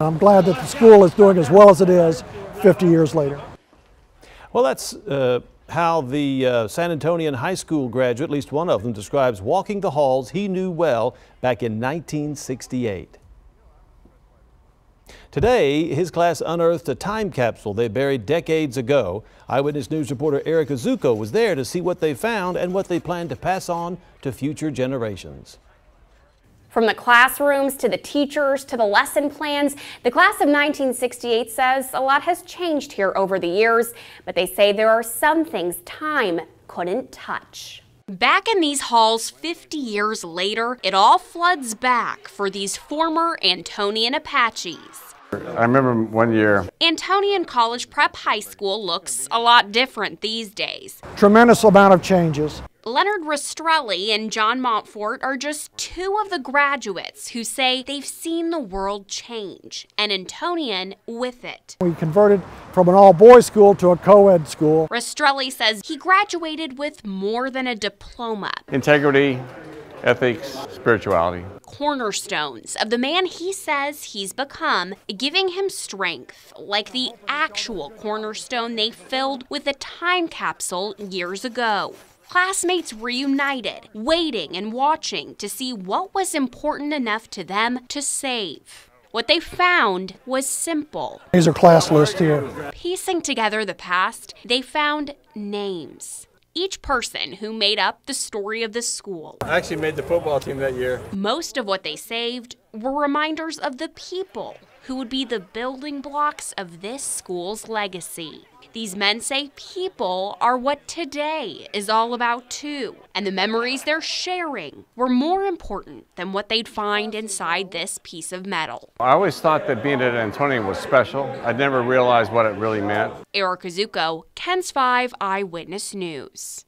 I'm glad that the school is doing as well as it is 50 years later. Well, that's uh, how the uh, San Antonian High School graduate, at least one of them, describes walking the halls he knew well back in 1968. Today, his class unearthed a time capsule they buried decades ago. Eyewitness News reporter Eric Azuko was there to see what they found and what they plan to pass on to future generations. From the classrooms to the teachers to the lesson plans, the class of 1968 says a lot has changed here over the years, but they say there are some things time couldn't touch. Back in these halls 50 years later, it all floods back for these former Antonian Apaches. I remember one year. Antonian College Prep High School looks a lot different these days. Tremendous amount of changes. Leonard Rastrelli and John Montfort are just two of the graduates who say they've seen the world change, and Antonian with it. We converted from an all-boys school to a co-ed school. Rastrelli says he graduated with more than a diploma. Integrity, ethics, spirituality. Cornerstones of the man he says he's become, giving him strength, like the actual cornerstone they filled with a time capsule years ago. Classmates reunited, waiting and watching to see what was important enough to them to save. What they found was simple. These are class lists here. Piecing together the past, they found names each person who made up the story of the school. I actually made the football team that year. Most of what they saved were reminders of the people who would be the building blocks of this school's legacy. These men say people are what today is all about too, and the memories they're sharing were more important than what they'd find inside this piece of metal. I always thought that being at Antonian was special. I'd never realized what it really meant. Eric Azuko, KENS 5 Eyewitness News.